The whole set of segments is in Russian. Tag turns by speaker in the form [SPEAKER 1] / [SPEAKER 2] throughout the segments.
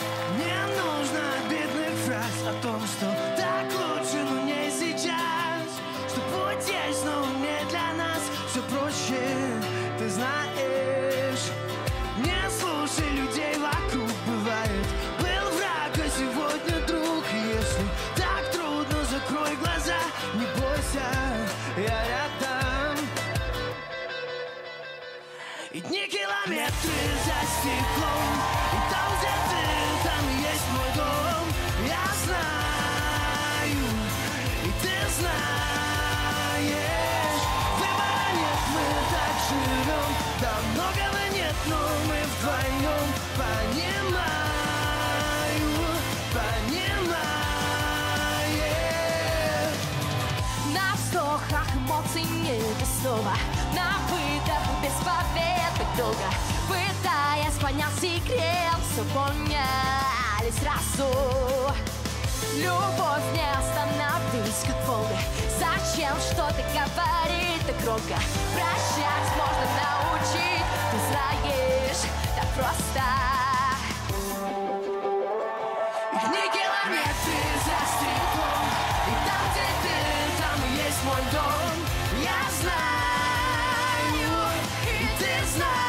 [SPEAKER 1] Не нужно обидных фраз о том, что так лучше, но не сейчас. Что путь есть, но не для нас. Все проще, ты знаешь. Не слушай людей вокруг, бывает. Был враг, а сегодня друг. Если так трудно, закрой глаза. Не бойся, я рядом. И дни километры за стеклом И там, где ты, есть мой дом Я знаю, и ты знаешь. Выбора нет, мы так живем. Да многого нет, но мы вдвоем Понимаю, понимаешь
[SPEAKER 2] На вздохах эмоций нет снова. На выдох без побед долго Пытаясь понять секрет Все поняли сразу. Любовь не остановись, как волны. Зачем что-то говорить так громко? Прощать можно научить Ты знаешь, так просто.
[SPEAKER 1] Дни километры за стеклом И там, где ты, там и есть мой дом. Я знаю, и ты знаешь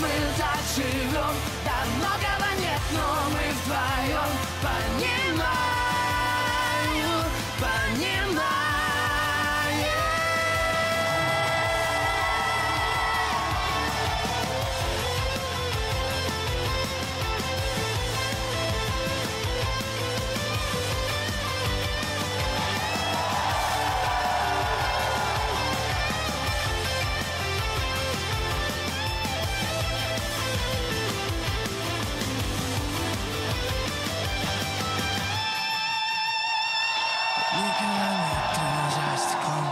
[SPEAKER 1] мы так живем Да многого нет, но мы вдвоем Понимаю, Не километры за стеклом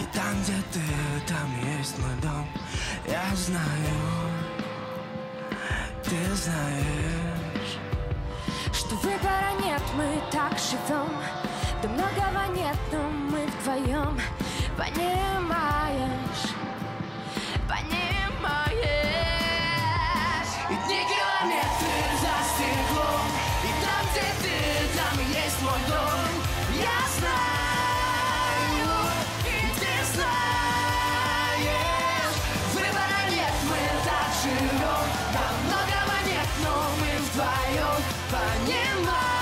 [SPEAKER 1] И там, где ты, там есть мой дом. Я знаю, ты знаешь
[SPEAKER 2] Что выбора нет, мы так живем Да многого нет, но мы вдвоем Понимаешь, понимаешь.
[SPEAKER 1] И дни километры за стеклом. И там, где ты Там много монет, но мы вдвоем понимаем.